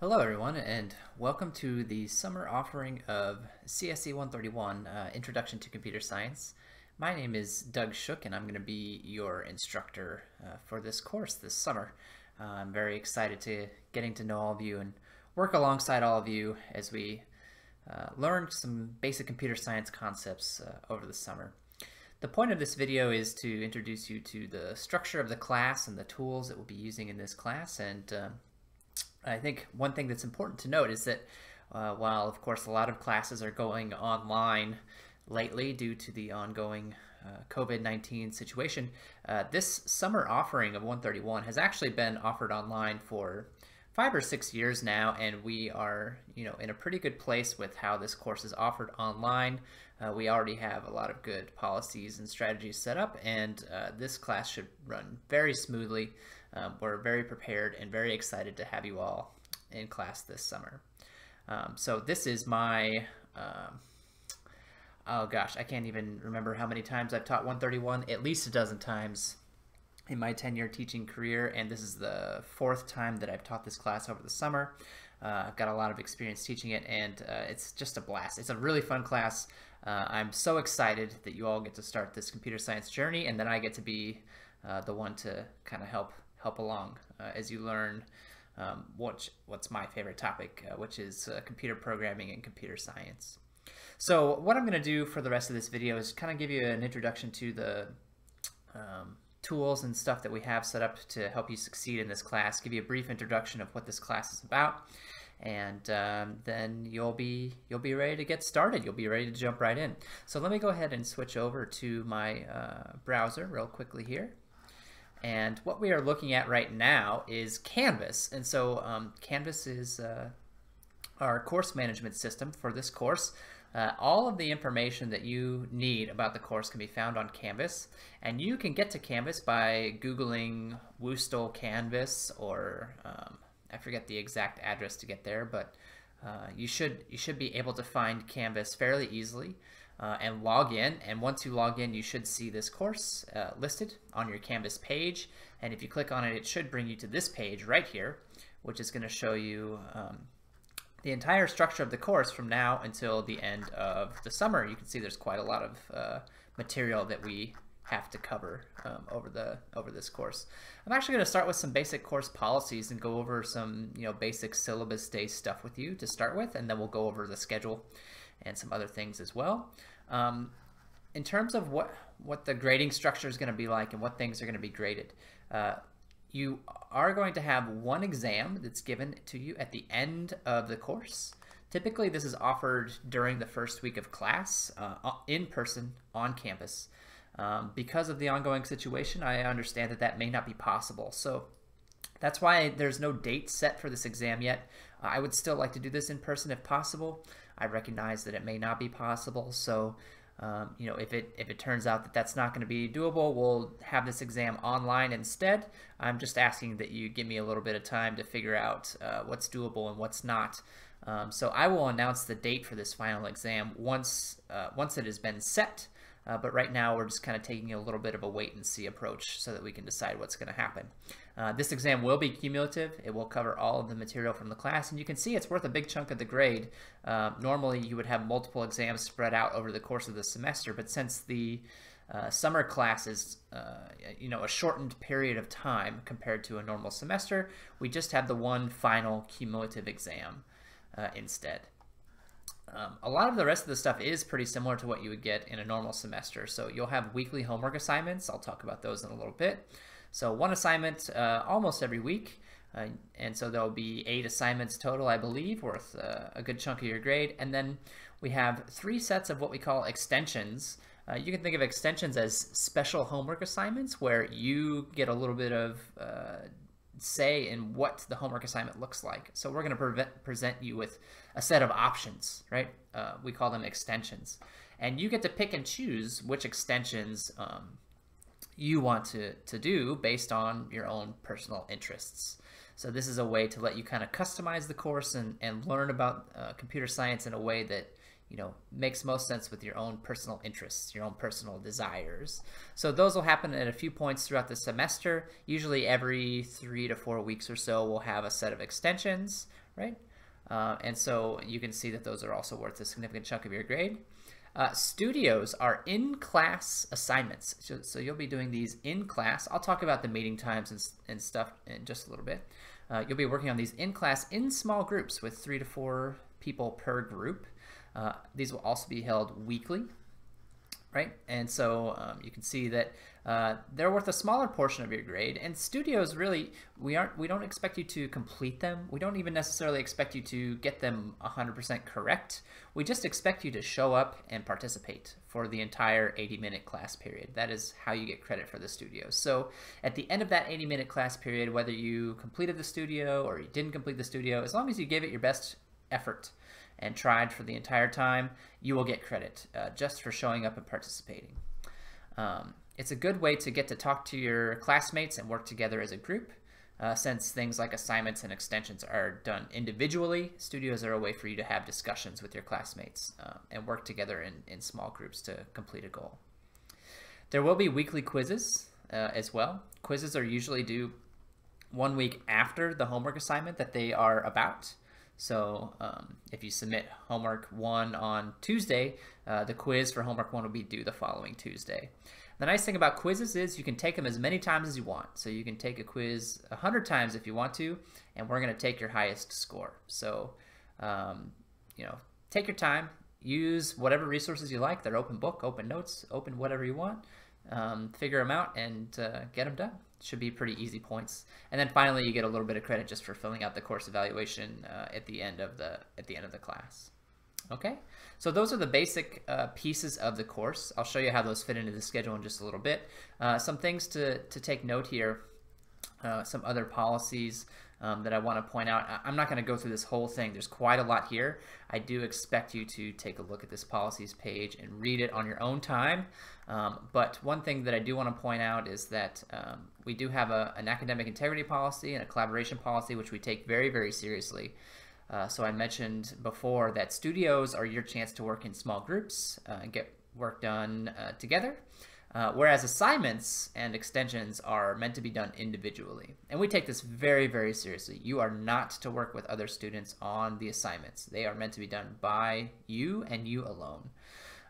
Hello everyone and welcome to the summer offering of CSE 131 uh, Introduction to Computer Science. My name is Doug Shook and I'm going to be your instructor uh, for this course this summer. Uh, I'm very excited to getting to know all of you and work alongside all of you as we uh, learn some basic computer science concepts uh, over the summer. The point of this video is to introduce you to the structure of the class and the tools that we'll be using in this class and um, I think one thing that's important to note is that uh, while, of course, a lot of classes are going online lately due to the ongoing uh, COVID-19 situation, uh, this summer offering of 131 has actually been offered online for five or six years now, and we are, you know, in a pretty good place with how this course is offered online. Uh, we already have a lot of good policies and strategies set up, and uh, this class should run very smoothly. Um, we're very prepared and very excited to have you all in class this summer. Um, so this is my, um, oh gosh, I can't even remember how many times I've taught 131, at least a dozen times in my 10-year teaching career, and this is the fourth time that I've taught this class over the summer. Uh, I've got a lot of experience teaching it, and uh, it's just a blast. It's a really fun class. Uh, I'm so excited that you all get to start this computer science journey, and then I get to be uh, the one to kind of help help along uh, as you learn um, what, what's my favorite topic, uh, which is uh, computer programming and computer science. So what I'm going to do for the rest of this video is kind of give you an introduction to the um, tools and stuff that we have set up to help you succeed in this class, give you a brief introduction of what this class is about, and um, then you'll be you'll be ready to get started. You'll be ready to jump right in. So let me go ahead and switch over to my uh, browser real quickly here. And what we are looking at right now is Canvas. And so um, Canvas is uh, our course management system for this course. Uh, all of the information that you need about the course can be found on Canvas, and you can get to Canvas by Googling WUSTL Canvas, or um, I forget the exact address to get there, but uh, you should you should be able to find Canvas fairly easily uh, and log in. And once you log in, you should see this course uh, listed on your Canvas page. And if you click on it, it should bring you to this page right here, which is going to show you um, the entire structure of the course from now until the end of the summer. You can see there's quite a lot of uh, material that we have to cover um, over the over this course. I'm actually going to start with some basic course policies and go over some you know basic syllabus day stuff with you to start with, and then we'll go over the schedule and some other things as well. Um, in terms of what, what the grading structure is going to be like and what things are going to be graded, uh, you are going to have one exam that's given to you at the end of the course. Typically, this is offered during the first week of class, uh, in person, on campus. Um, because of the ongoing situation, I understand that that may not be possible. So that's why there's no date set for this exam yet. I would still like to do this in person if possible. I recognize that it may not be possible. So, um, you know, if it if it turns out that that's not going to be doable, we'll have this exam online instead. I'm just asking that you give me a little bit of time to figure out uh, what's doable and what's not. Um, so I will announce the date for this final exam once uh, once it has been set. Uh, but right now we're just kind of taking a little bit of a wait and see approach so that we can decide what's going to happen. Uh, this exam will be cumulative. It will cover all of the material from the class, and you can see it's worth a big chunk of the grade. Uh, normally, you would have multiple exams spread out over the course of the semester, but since the uh, summer class is, uh, you know, a shortened period of time compared to a normal semester, we just have the one final cumulative exam uh, instead. Um, a lot of the rest of the stuff is pretty similar to what you would get in a normal semester. So you'll have weekly homework assignments. I'll talk about those in a little bit. So one assignment uh, almost every week. Uh, and so there'll be eight assignments total, I believe, worth uh, a good chunk of your grade. And then we have three sets of what we call extensions. Uh, you can think of extensions as special homework assignments where you get a little bit of uh, say in what the homework assignment looks like. So we're going to present you with a set of options, right? Uh, we call them extensions. And you get to pick and choose which extensions um, you want to, to do based on your own personal interests. So this is a way to let you kind of customize the course and, and learn about uh, computer science in a way that you know makes most sense with your own personal interests, your own personal desires. So those will happen at a few points throughout the semester. Usually every three to four weeks or so we'll have a set of extensions right? Uh, and so you can see that those are also worth a significant chunk of your grade. Uh, studios are in-class assignments. So, so, you'll be doing these in class. I'll talk about the meeting times and, and stuff in just a little bit. Uh, you'll be working on these in class in small groups with three to four people per group. Uh, these will also be held weekly right? And so um, you can see that uh, they're worth a smaller portion of your grade. And studios really, we aren't, we don't expect you to complete them. We don't even necessarily expect you to get them 100% correct. We just expect you to show up and participate for the entire 80-minute class period. That is how you get credit for the studio. So at the end of that 80-minute class period, whether you completed the studio or you didn't complete the studio, as long as you gave it your best effort, and tried for the entire time, you will get credit uh, just for showing up and participating. Um, it's a good way to get to talk to your classmates and work together as a group. Uh, since things like assignments and extensions are done individually, studios are a way for you to have discussions with your classmates uh, and work together in, in small groups to complete a goal. There will be weekly quizzes uh, as well. Quizzes are usually due one week after the homework assignment that they are about. So um, if you submit homework one on Tuesday, uh, the quiz for homework one will be due the following Tuesday. The nice thing about quizzes is you can take them as many times as you want. So you can take a quiz 100 times if you want to, and we're going to take your highest score. So, um, you know, take your time, use whatever resources you like. They're open book, open notes, open whatever you want. Um, figure them out and uh, get them done should be pretty easy points. And then finally, you get a little bit of credit just for filling out the course evaluation uh, at the end of the at the end of the class. Okay, so those are the basic uh, pieces of the course. I'll show you how those fit into the schedule in just a little bit. Uh, some things to, to take note here, uh, some other policies um, that I want to point out. I'm not going to go through this whole thing. There's quite a lot here. I do expect you to take a look at this policies page and read it on your own time. Um, but one thing that I do want to point out is that um, we do have a, an academic integrity policy and a collaboration policy, which we take very, very seriously. Uh, so I mentioned before that studios are your chance to work in small groups uh, and get work done uh, together. Uh, whereas assignments and extensions are meant to be done individually. And we take this very, very seriously. You are not to work with other students on the assignments. They are meant to be done by you and you alone.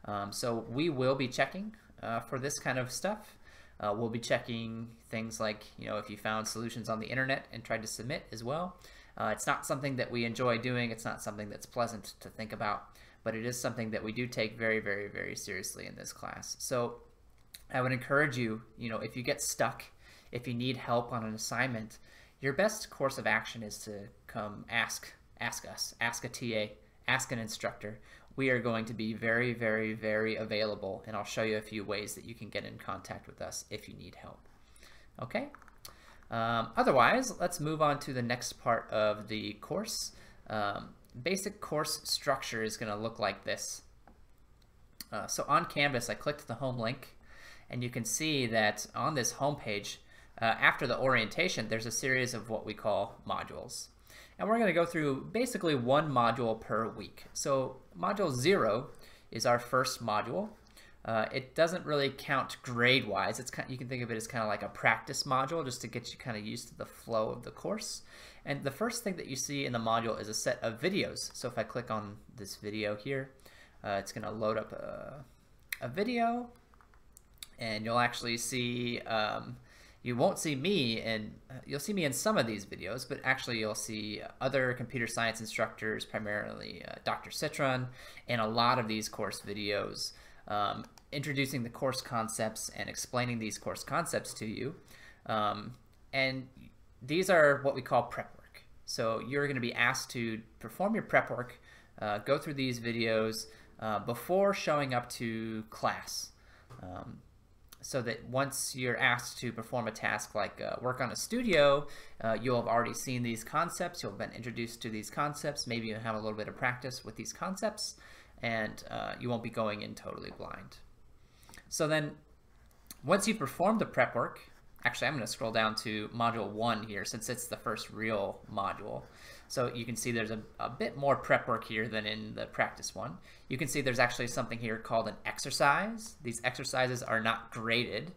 Um, so we will be checking uh, for this kind of stuff. Uh, we'll be checking things like, you know, if you found solutions on the internet and tried to submit as well. Uh, it's not something that we enjoy doing. It's not something that's pleasant to think about, but it is something that we do take very, very, very seriously in this class. So I would encourage you, you know, if you get stuck, if you need help on an assignment, your best course of action is to come ask ask us, ask a TA, ask an instructor. We are going to be very, very, very available, and I'll show you a few ways that you can get in contact with us if you need help. Okay? Um, otherwise, let's move on to the next part of the course. Um, basic course structure is going to look like this. Uh, so on Canvas, I clicked the home link and you can see that on this homepage, uh, after the orientation, there's a series of what we call modules. And we're going to go through basically one module per week. So module zero is our first module. Uh, it doesn't really count grade-wise. It's kind you can think of it as kind of like a practice module just to get you kind of used to the flow of the course. And the first thing that you see in the module is a set of videos. So if I click on this video here, uh, it's going to load up a, a video and you'll actually see um, you won't see me and you'll see me in some of these videos but actually you'll see other computer science instructors primarily uh, Dr. Cytron and a lot of these course videos um, introducing the course concepts and explaining these course concepts to you um, and these are what we call prep work so you're going to be asked to perform your prep work uh, go through these videos uh, before showing up to class um, so that once you're asked to perform a task like uh, work on a studio, uh, you'll have already seen these concepts, you'll have been introduced to these concepts, maybe you have a little bit of practice with these concepts, and uh, you won't be going in totally blind. So then, once you've performed the prep work, actually I'm going to scroll down to module 1 here since it's the first real module. So you can see there's a, a bit more prep work here than in the practice one. You can see there's actually something here called an exercise. These exercises are not graded,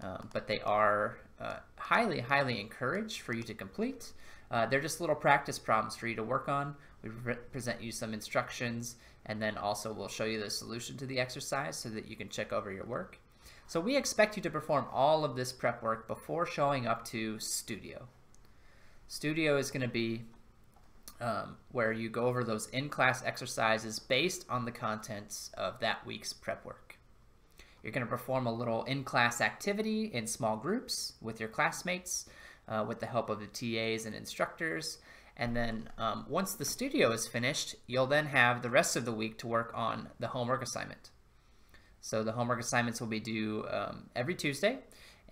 um, but they are uh, highly, highly encouraged for you to complete. Uh, they're just little practice problems for you to work on. We pre present you some instructions, and then also we'll show you the solution to the exercise so that you can check over your work. So we expect you to perform all of this prep work before showing up to Studio. Studio is going to be um, where you go over those in-class exercises based on the contents of that week's prep work. You're going to perform a little in-class activity in small groups with your classmates uh, with the help of the TAs and instructors. And then um, once the studio is finished, you'll then have the rest of the week to work on the homework assignment. So the homework assignments will be due um, every Tuesday.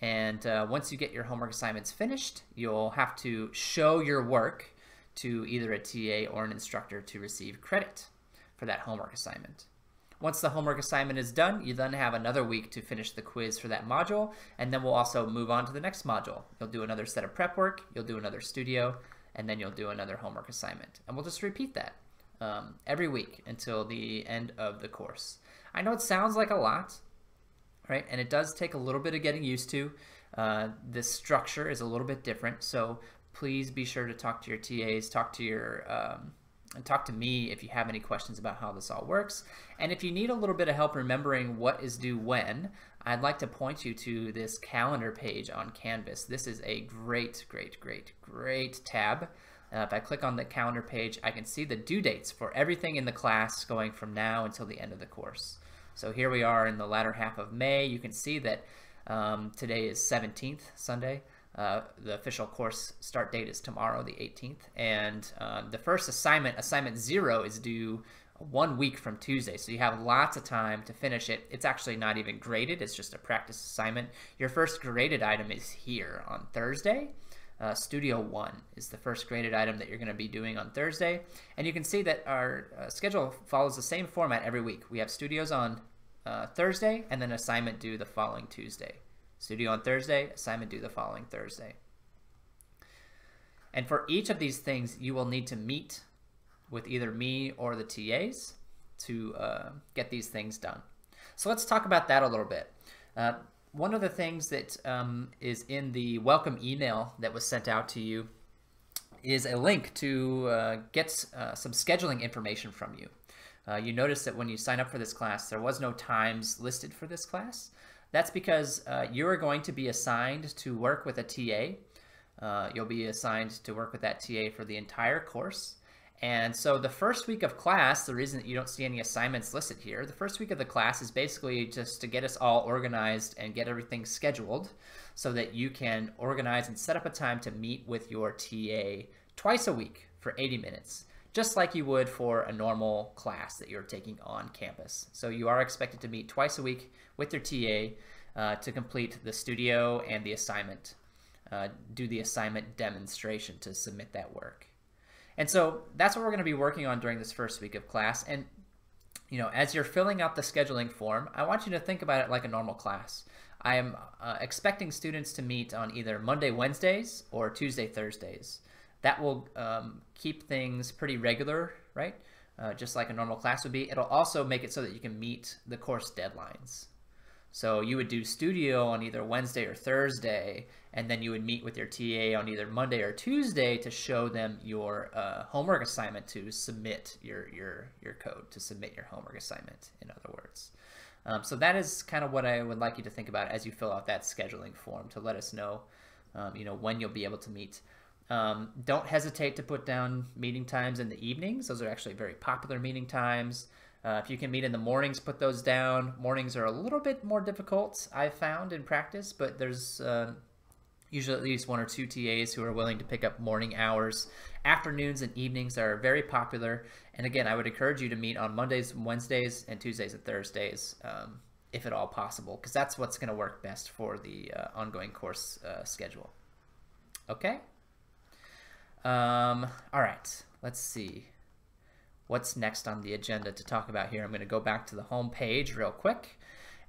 And uh, once you get your homework assignments finished, you'll have to show your work to either a TA or an instructor to receive credit for that homework assignment. Once the homework assignment is done, you then have another week to finish the quiz for that module, and then we'll also move on to the next module. You'll do another set of prep work, you'll do another studio, and then you'll do another homework assignment. And we'll just repeat that um, every week until the end of the course. I know it sounds like a lot, right? And it does take a little bit of getting used to. Uh, this structure is a little bit different, so please be sure to talk to your TAs, talk to your um, and talk to me if you have any questions about how this all works. And if you need a little bit of help remembering what is due when, I'd like to point you to this calendar page on Canvas. This is a great, great, great, great tab. Uh, if I click on the calendar page, I can see the due dates for everything in the class going from now until the end of the course. So here we are in the latter half of May. You can see that um, today is 17th, Sunday. Uh, the official course start date is tomorrow, the 18th, and uh, the first assignment, assignment zero, is due one week from Tuesday, so you have lots of time to finish it. It's actually not even graded, it's just a practice assignment. Your first graded item is here on Thursday. Uh, Studio 1 is the first graded item that you're going to be doing on Thursday. And you can see that our uh, schedule follows the same format every week. We have studios on uh, Thursday and then assignment due the following Tuesday. Studio on Thursday, assignment due the following Thursday. And for each of these things, you will need to meet with either me or the TAs to uh, get these things done. So let's talk about that a little bit. Uh, one of the things that um, is in the welcome email that was sent out to you is a link to uh, get uh, some scheduling information from you. Uh, you notice that when you sign up for this class, there was no times listed for this class. That's because uh, you are going to be assigned to work with a TA. Uh, you'll be assigned to work with that TA for the entire course. And so the first week of class, the reason that you don't see any assignments listed here, the first week of the class is basically just to get us all organized and get everything scheduled so that you can organize and set up a time to meet with your TA twice a week for 80 minutes just like you would for a normal class that you're taking on campus. So you are expected to meet twice a week with your TA uh, to complete the studio and the assignment, uh, do the assignment demonstration to submit that work. And so that's what we're going to be working on during this first week of class. And you know, as you're filling out the scheduling form, I want you to think about it like a normal class. I am uh, expecting students to meet on either Monday, Wednesdays or Tuesday, Thursdays that will um, keep things pretty regular, right? Uh, just like a normal class would be. It'll also make it so that you can meet the course deadlines. So you would do studio on either Wednesday or Thursday, and then you would meet with your TA on either Monday or Tuesday to show them your uh, homework assignment to submit your, your, your code, to submit your homework assignment, in other words. Um, so that is kind of what I would like you to think about as you fill out that scheduling form to let us know, um, you know, when you'll be able to meet um, don't hesitate to put down meeting times in the evenings. Those are actually very popular meeting times. Uh, if you can meet in the mornings, put those down. Mornings are a little bit more difficult, I've found in practice, but there's uh, usually at least one or two TAs who are willing to pick up morning hours. Afternoons and evenings are very popular. And again, I would encourage you to meet on Mondays, Wednesdays, and Tuesdays and Thursdays, um, if at all possible, because that's what's going to work best for the uh, ongoing course uh, schedule. Okay? Um, all right, let's see. What's next on the agenda to talk about here? I'm going to go back to the home page real quick.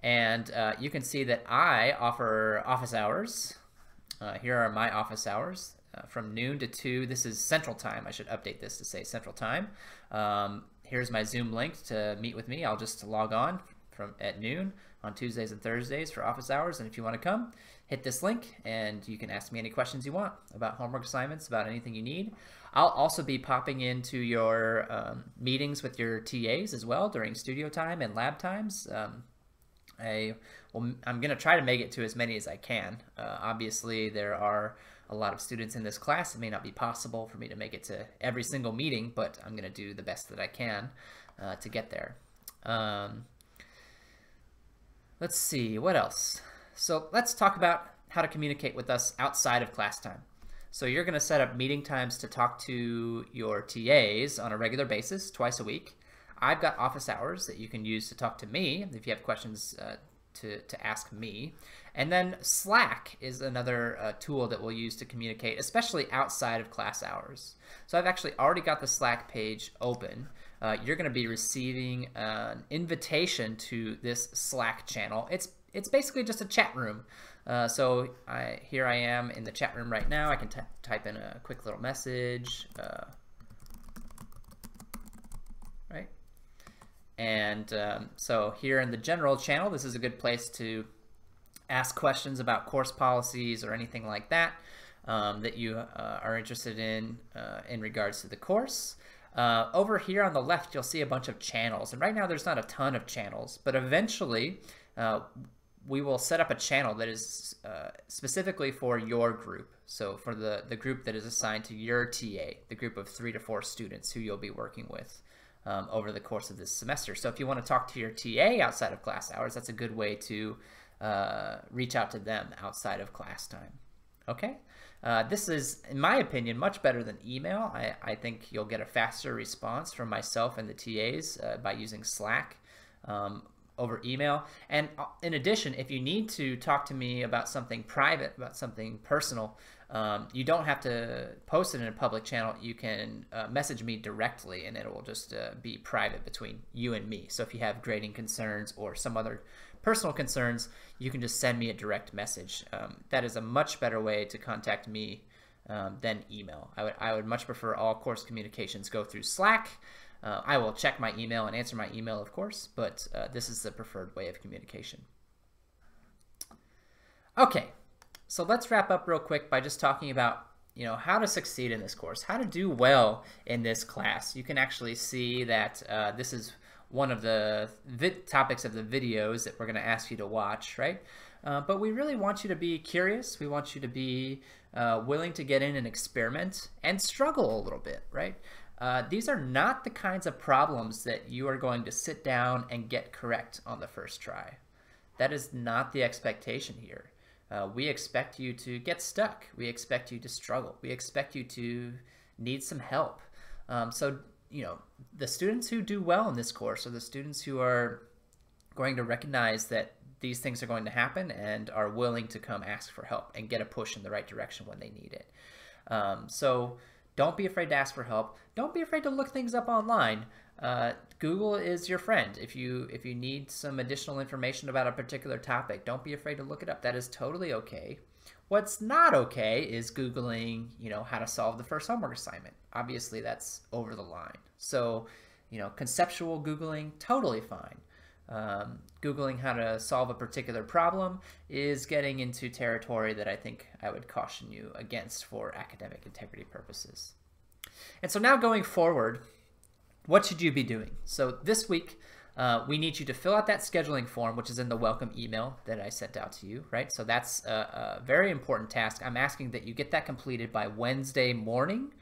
And uh, you can see that I offer office hours. Uh, here are my office hours uh, from noon to 2. This is Central Time. I should update this to say Central Time. Um, here's my Zoom link to meet with me. I'll just log on from at noon on Tuesdays and Thursdays for office hours. And if you want to come, hit this link and you can ask me any questions you want about homework assignments, about anything you need. I'll also be popping into your um, meetings with your TAs as well during studio time and lab times. Um, I, well, I'm going to try to make it to as many as I can. Uh, obviously, there are a lot of students in this class. It may not be possible for me to make it to every single meeting, but I'm going to do the best that I can uh, to get there. Um, let's see, what else? So let's talk about how to communicate with us outside of class time. So you're going to set up meeting times to talk to your TAs on a regular basis, twice a week. I've got office hours that you can use to talk to me if you have questions uh, to, to ask me. And then Slack is another uh, tool that we'll use to communicate, especially outside of class hours. So I've actually already got the Slack page open. Uh, you're going to be receiving an invitation to this Slack channel. It's it's basically just a chat room. Uh, so I, here I am in the chat room right now. I can type in a quick little message. Uh, right? And um, so here in the general channel, this is a good place to ask questions about course policies or anything like that um, that you uh, are interested in uh, in regards to the course. Uh, over here on the left, you'll see a bunch of channels. And right now, there's not a ton of channels, but eventually, uh, we will set up a channel that is uh, specifically for your group. So for the, the group that is assigned to your TA, the group of three to four students who you'll be working with um, over the course of this semester. So if you want to talk to your TA outside of class hours, that's a good way to uh, reach out to them outside of class time. Okay? Uh, this is, in my opinion, much better than email. I, I think you'll get a faster response from myself and the TAs uh, by using Slack. Um, over email. And uh, in addition, if you need to talk to me about something private, about something personal, um, you don't have to post it in a public channel. You can uh, message me directly and it will just uh, be private between you and me. So if you have grading concerns or some other personal concerns, you can just send me a direct message. Um, that is a much better way to contact me um, than email. I would, I would much prefer all course communications go through Slack. Uh, I will check my email and answer my email, of course, but uh, this is the preferred way of communication. Okay, so let's wrap up real quick by just talking about you know how to succeed in this course, how to do well in this class. You can actually see that uh, this is one of the topics of the videos that we're going to ask you to watch, right? Uh, but we really want you to be curious. We want you to be uh, willing to get in and experiment and struggle a little bit, right? Uh, these are not the kinds of problems that you are going to sit down and get correct on the first try. That is not the expectation here. Uh, we expect you to get stuck. We expect you to struggle. We expect you to need some help. Um, so, you know, the students who do well in this course are the students who are going to recognize that these things are going to happen and are willing to come ask for help and get a push in the right direction when they need it. Um, so, don't be afraid to ask for help. Don't be afraid to look things up online. Uh, Google is your friend. If you if you need some additional information about a particular topic, don't be afraid to look it up. That is totally okay. What's not okay is Googling, you know, how to solve the first homework assignment. Obviously, that's over the line. So, you know, conceptual Googling, totally fine um, Googling how to solve a particular problem is getting into territory that I think I would caution you against for academic integrity purposes. And so now going forward, what should you be doing? So this week, uh, we need you to fill out that scheduling form, which is in the welcome email that I sent out to you, right? So that's a, a very important task. I'm asking that you get that completed by Wednesday morning.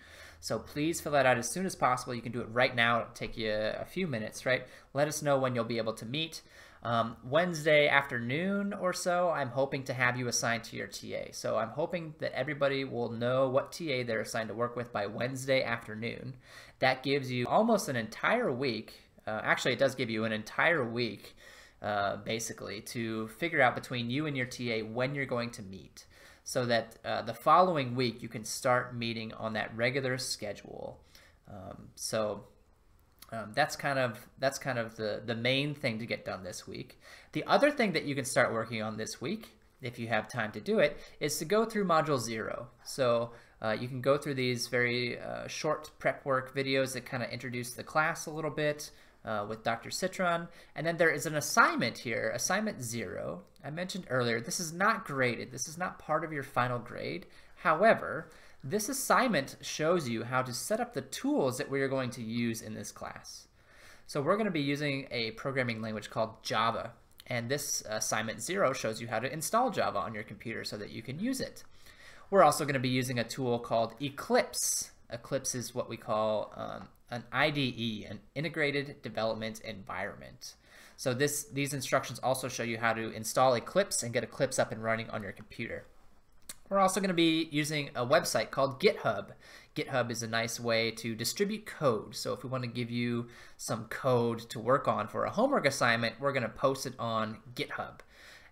So please fill that out as soon as possible. You can do it right now. It'll take you a few minutes, right? Let us know when you'll be able to meet. Um, Wednesday afternoon or so, I'm hoping to have you assigned to your TA. So I'm hoping that everybody will know what TA they're assigned to work with by Wednesday afternoon. That gives you almost an entire week. Uh, actually, it does give you an entire week, uh, basically, to figure out between you and your TA when you're going to meet so that uh, the following week you can start meeting on that regular schedule. Um, so um, that's kind of that's kind of the the main thing to get done this week. The other thing that you can start working on this week, if you have time to do it, is to go through Module Zero. So uh, you can go through these very uh, short prep work videos that kind of introduce the class a little bit. Uh, with Dr. Cytron. And then there is an assignment here, assignment zero. I mentioned earlier, this is not graded. This is not part of your final grade. However, this assignment shows you how to set up the tools that we are going to use in this class. So we're going to be using a programming language called Java. And this assignment zero shows you how to install Java on your computer so that you can use it. We're also going to be using a tool called Eclipse. Eclipse is what we call um, an IDE, an Integrated Development Environment. So this these instructions also show you how to install Eclipse and get Eclipse up and running on your computer. We're also going to be using a website called GitHub. GitHub is a nice way to distribute code. So if we want to give you some code to work on for a homework assignment, we're going to post it on GitHub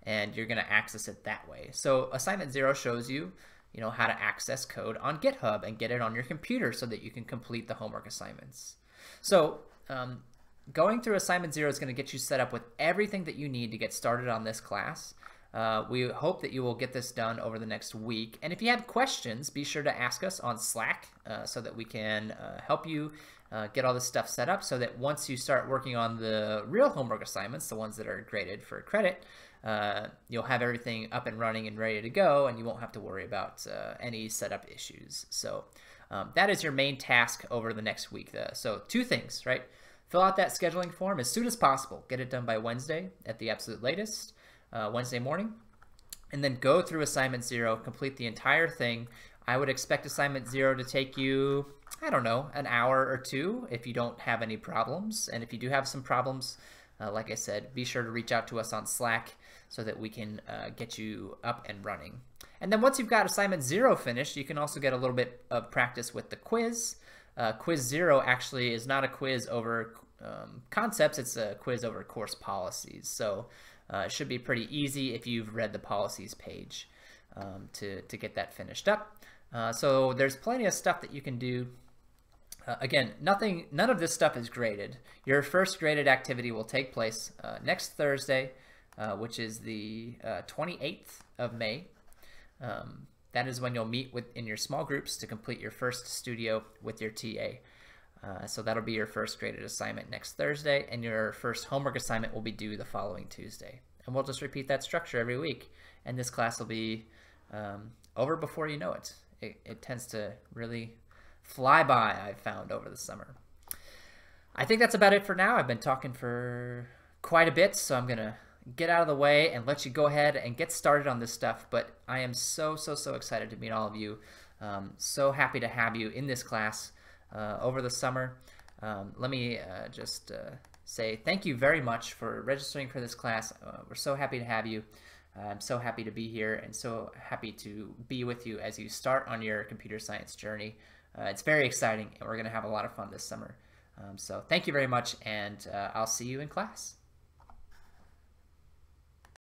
and you're going to access it that way. So assignment zero shows you you know, how to access code on GitHub and get it on your computer so that you can complete the homework assignments. So um, going through assignment zero is going to get you set up with everything that you need to get started on this class. Uh, we hope that you will get this done over the next week. And if you have questions, be sure to ask us on Slack uh, so that we can uh, help you uh, get all this stuff set up so that once you start working on the real homework assignments, the ones that are graded for credit, uh, you'll have everything up and running and ready to go, and you won't have to worry about uh, any setup issues. So um, that is your main task over the next week. So two things, right? Fill out that scheduling form as soon as possible. Get it done by Wednesday at the absolute latest, uh, Wednesday morning. And then go through assignment zero, complete the entire thing. I would expect assignment zero to take you, I don't know, an hour or two if you don't have any problems. And if you do have some problems, uh, like I said, be sure to reach out to us on Slack so that we can uh, get you up and running. And then once you've got assignment zero finished, you can also get a little bit of practice with the quiz. Uh, quiz zero actually is not a quiz over um, concepts, it's a quiz over course policies. So uh, it should be pretty easy if you've read the policies page um, to, to get that finished up. Uh, so there's plenty of stuff that you can do uh, again, nothing, none of this stuff is graded. Your first graded activity will take place uh, next Thursday, uh, which is the 28th uh, of May. Um, that is when you'll meet with in your small groups to complete your first studio with your TA. Uh, so that'll be your first graded assignment next Thursday, and your first homework assignment will be due the following Tuesday. And we'll just repeat that structure every week, and this class will be um, over before you know it. it. It tends to really fly by, I've found over the summer. I think that's about it for now. I've been talking for quite a bit, so I'm going to get out of the way and let you go ahead and get started on this stuff. But I am so, so, so excited to meet all of you. Um, so happy to have you in this class over the summer. Um, let me uh, just uh, say thank you very much for registering for this class. Uh, we're so happy to have you. I'm so happy to be here and so happy to be with you as you start on your computer science journey. Uh, it's very exciting and we're going to have a lot of fun this summer. Um, so thank you very much and uh, I'll see you in class.